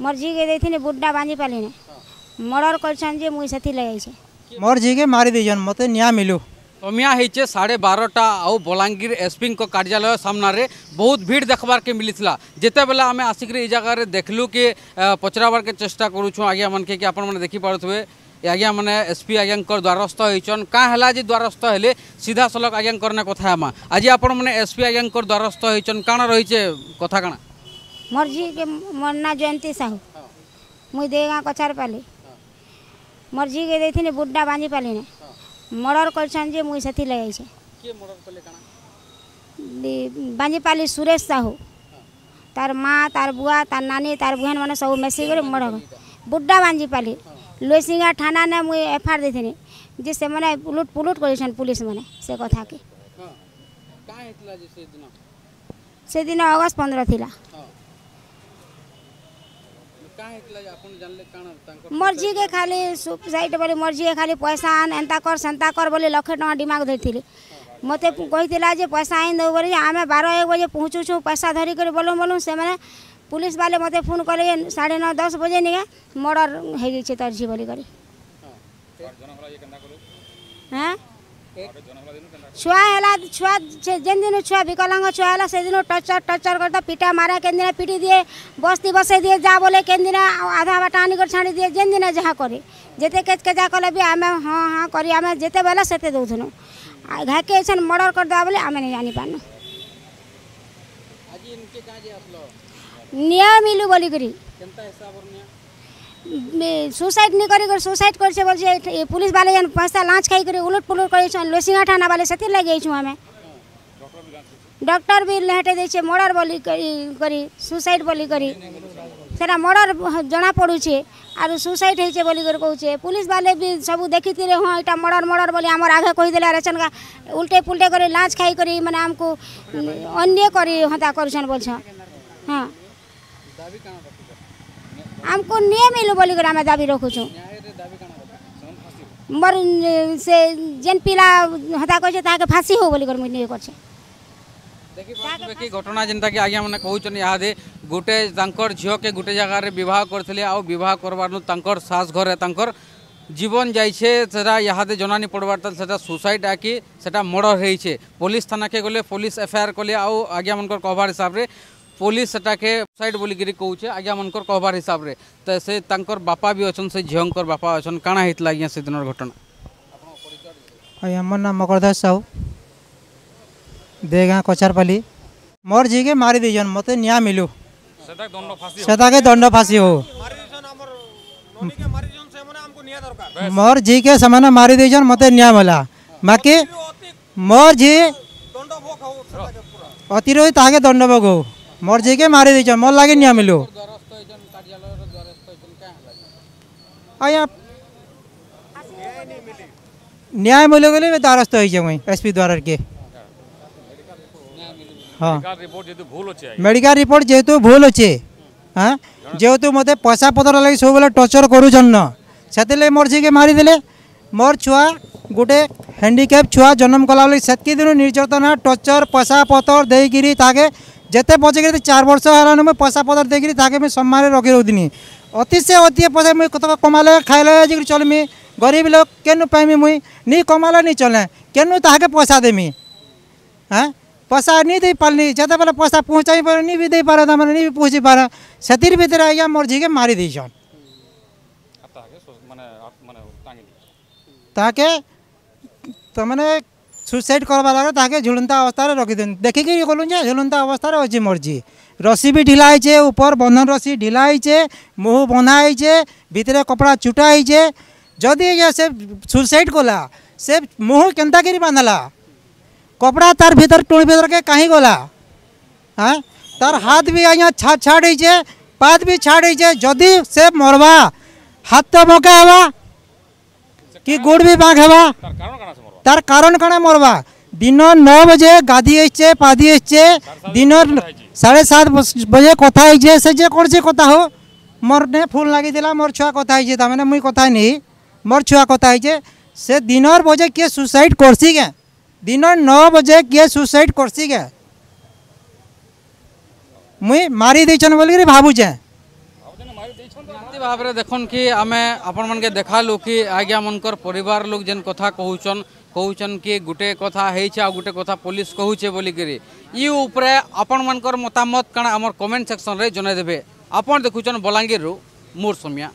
मोर जी के देथिन बुड्ढा बांधी पाली ने मर्डर करछन जे मुई सेथि ले आइछे मोर जी के मारी दिजन मते न्याय मिलू অমিয়া হয়েছে সাড়ে বারোটা আউ বলাঙ্গীর এসপি কার্যালয় সামনারে বহুত ভিড় দেখবার কে মিলিছিলা যেতবেলা আমি আসিকি এই জায়গায় দেখলু কি পচরাবার কে চেষ্টা করুছু আজ্ঞা মানকে কি আপন মানে দেখি পারুথবে আজ্ঞা মানে এসপি আজ্ঞাঙ্কর দ্বারস্থ হয়েছন কাঁ হেলা যে দ্বারস্থ হলে সিধাসলখ আজ্ঞাঙ্কর না কথা আমা আজ আপন মানে এসপি আজ্ঞাঙ্কর দ্বারস্থ হয়েছন কাণ রয়েছে কথা কাণা मोर जी के मोर ना जयंती साहू मुई देगा कछार पाली मोर जी के देथि ने बुड्डा बांजी पाली ने मर्डर करछन जे मुई सेथि लगाई छे के मर्डर करले काना बांजी पाली सुरेश साहू तार माँ तार बुआ तार नानी तार बुहन मैंने सब मिसिक मर्डर बुड्डा बांजी पाली लोसिंगा थाना ने मुई एफआईआर देथि जे से माने लुट पुलुट करछन पुलिस माने से कथा के का हेतला जे से दिन से दिन अगस्त 15 थिला ମର୍ଜିକେ ଖାଲି ସୁସାଇଟ୍ ବୋଲି ମର୍ଜିକେ ଖାଲି ପଇସା ଆନ ଏନ୍ତା କର ସେନ୍ତା କର ବୋଲି ଲକ୍ଷେ ଟଙ୍କା ଦିମାଗ ଧରିଥିଲି ମୋତେ କହିଥିଲା ଯେ ପଇସା ଆଇନ ଦେବୁ ବୋଲି ଆମେ ବାର ଏକ ବଜେ ପହଞ୍ଚୁଛୁ ପଇସା ଧରିକରି ବୋଲୁ ବୋଲୁ ସେମାନେ পুলিশ বালে মতো ফোন করে যে সাড়ে ন দশ বজে নিয়ে মর্ডর হয়ে গেছে তোর ঝি বলি করে হ্যাঁ ଛୁଆ ହେଲା ଛୁଆ ସେ ଯେନ୍ ଦିନ ଛୁଆ ବିକଲାଙ୍ଗ ଛୁଆ ହେଲା ସେଦିନ ଟର୍ଚର ଟର୍ଚର କରିତା ପିଟା ମାରେ କେନ୍ ଦିନ ପିଟି ଦିଏ ବସ୍ତି ବସେଇ ଦିଏ ଯା ବୋଲେ କେନ୍ ଦିନ ଆଧା ବାଟା ଆନିକରି ଛାଡ଼ି ଦିଏ ଯେନ୍ ଦିନ ଯାହା କରେ। ଯେତେ କେଚ କେଚା କଲେ ବି ଆମେ ହଁ ହଁ କରି ଆମେ ଯେତେବେଳେ ସେତେ ଦଉଥିଲୁ ଘାକେ ଏଛନ୍ ମର୍ଡର କରିଦେବା ବୋଲି ଆମେ ନେଇ ଜାଣିପାରୁନୁ। ଆଜି ଇନକେ କାଁ ଯେ ଆସିଲ? ନ୍ୟାୟ ମିଲୁ ବୋଲିକରି। सुसाइड नहीं कर सुसाइड करछे बोल पुलिस वाले जन पांचटा लांच खाई कर उलट पुलट कर लोसिंगा थाना वाले से लगे छू आम डॉक्टर भी हटे दे मर्डर बोली करी सुसाइड बोली करी সেটা মর্ডর জনা পড়ুছে আর সুসাইড হয়েছে বলি করে কৌছে পুলিশ বালে বি সব দেখিলে হ্যাঁ এটা মর্ডর মর্ডর বলে আমার আগে কহিদেলে আর এখানকা উল্টে পুল্টে করে লাঞ্চ খাই করে মানে আমি অন্য করে হতা করছেন বলছ হ্যাঁ ଆମକୁ ନିଏ ମିଳୁ ବୋଲିକରି ଆମେ ଦାବି ରଖୁଛୁ ମୋର ସେ ଯେନ୍ ପିଲା ହତା କରିଛେ ତାହାକେ ଫାଶୀ ହଉ ବୋଲିକରି ମୁଇଁ ନିଏ କରିଛେ କି ଘଟଣା ଯେନ୍ତାକି ଆଜ୍ଞାମାନେ କହୁଛନ୍ ଇହାଦେ ଗୋଟେ ତାଙ୍କର ଝିଅକେ ଗୋଟେ ଜାଗାରେ ବିବାହ କରିଥିଲେ ଆଉ ବିବାହ କରବାର୍ନୁ ତାଙ୍କର ଶାଶ୍ ଘରେ ତାଙ୍କର জীবন যাইছে সেটা ইহাদে জনানি পড়বার সেটা সুসাইড আঁকি সেটা ସେଟା হয়েছে ହେଇଛେ থানাকে ଥାନାକେ ଗଲେ এফআইআর কলে କଲେ ଆଉ ଆଜ୍ଞାମାନଙ୍କର কভার হিসাবে ପୋଲିସ ସେଟାକେ ସୁସାଇଡ୍ ବୋଲିକିରି କହୁଛେ ଆଜ୍ଞାମାନଙ୍କର କହବାର ହିସାବରେ ତ ସେ ତାଙ୍କର ବାପା ବି ଅଛନ୍ ସେ ଝିଅଙ୍କର ବାପା ଅଛନ୍ କାଣା ହେଇଥିଲା ଆଜ୍ଞା ସେଦିନର ଘଟଣା ଆଜ୍ଞା ମୋର ନାଁ ମକରଦାସ ସାହୁ ଦେଗାଁ କଚାରପାଲି ମୋର ଝିକେ ମାରି ଦେଇଛନ୍ ମୋତେ ନ୍ୟାୟ ମିଲୁ ସେଟାକେ ଦଣ୍ଡ ଫାଶୀ ହଉ ମୋର ଝିକେ ସେମାନେ ମାରି ଦେଇଛନ୍ ମୋତେ ନ୍ୟାୟ ମିଲା ବାକି ମୋର ଝି ଅତିରୋହି ତାହାକେ ଦଣ୍ଡ ଭୋଗ ମୋର ଝିକେ ମାରି ଦେଇଛନ୍ ମୋର ଲାଗି ନ୍ୟାୟ মর যেকে মারি দিয়েছেন মর লাগেনি আমিলো। আয়া, ন্যায় মিলে গেলে দ্বারস্থ হয়ে যাব এসপি দ্বারার কে হ্যাঁ। মেডিকাল রিপোর্ট যেহেতু ভুল অছে হ্যাঁ যেহেতু মতো পয়সা পত্র লাগে সবুলে টর্চর করুছন সেতলে মোর ঝিকে মারিদেলে মোর ছুয়া গোটে হ্যান্ডিক্যাপ ছুয়া জন্ম কলা বেলা সেতকি দিন নির্যাতনা, টর্চর, পয়সা পত্র দিয়ে তাকে ଯେତେ ବଜେଇକିରି ଚାରି ବର୍ଷ ହେଲାନ ମୁଇଁ ପଇସା ପତର ଦେଇକିରି ତାକେ ମୁଇଁ ସମ୍ମାନରେ ରଖି ରହୁଥିନି ଅତି ସେ ଅତି ପଇସା ମୁଇଁ କଥା କମାଲେ ଖାଇଲେ ଯାଇକିରି ଚଲମି ଗରିବ ଲୋକ କେନୁ ପାଇମି ମୁଇଁ ନି କମାଲେ ନି ଚଲେ କେନୁ ତାହାକେ ପଇସା ଦେମି ହଁ ପଇସା ନି ଦେଇପାରିନି ଯେତେବେଳେ ପଇସା ପହଞ୍ଚାଇ ପାରେ ନି ବି ଦେଇପାରେ ତାମାନେ ନି ବି ପହଞ୍ଚି ପାରେ ସେଥିର ଭିତରେ ଆଜ୍ଞା ମୋର ଝିକେ ମାରି ଦେଇଛନ୍ ତାହାକେ ତାମାନେ सुसाइड करवा लगे ताकि झुलंता अवस्था रखिदे देखिकी गलु झुलंता अवस्था अच्छे मर्ज़ी रसी भी ढिला हीचे ऊपर बंधन रसी ढिलाइचे मुह बनाइचे भितर कपड़ा चुटा हीचे जदि से सुसाइड कला से मुह के बांधला कपड़ा तार भर टूँ भर के कहीं गला हाँ तार हाथ भी आज छा छाड़े पाद भी छाड़े जदि से मरवा हाथ तो मकावा कि गोड़ भी बाघ हवा तार कारण कण मरवा दिन नौ बजे गाधी आईचे पाधी आईचे दिन साढ़े सात बजे कथा से कौन से हो मोर ने फ़ोन लगे मोर छुआ कथा हो मुई कथ मोर छुआ कथा से दिन बजे किए सुसाइड करसी क्या दिन नौ बजे किए सुसाइड करसी क्या मुई मारी देचन बोल भावुचे भाव देखन कि आम आपण मन के देखालू कि आज्ञा मनकर परिवार लोग जेन कथा कहछन କହୁଛନ୍ କହୁଛନ୍ କି ଗୋଟେ କଥା ହେଇଛେ ଆଉ ଗୋଟେ କଥା ପୋଲିସ କହୁଛେ ବୋଲିକିରି। ଇ ଉପରେ ଆପଣମାନଙ୍କର ମତାମତ କାଣା? ଆମର କମେଣ୍ଟ ସେକ୍ସନରେ ଜଣାଇଦେବେ ଆପଣ ଦେଖୁଛନ୍ ବଲାଙ୍ଗୀରରୁ ମୋର୍ ସୌମ୍ୟା।